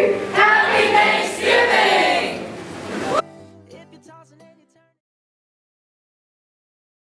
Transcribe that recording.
Thank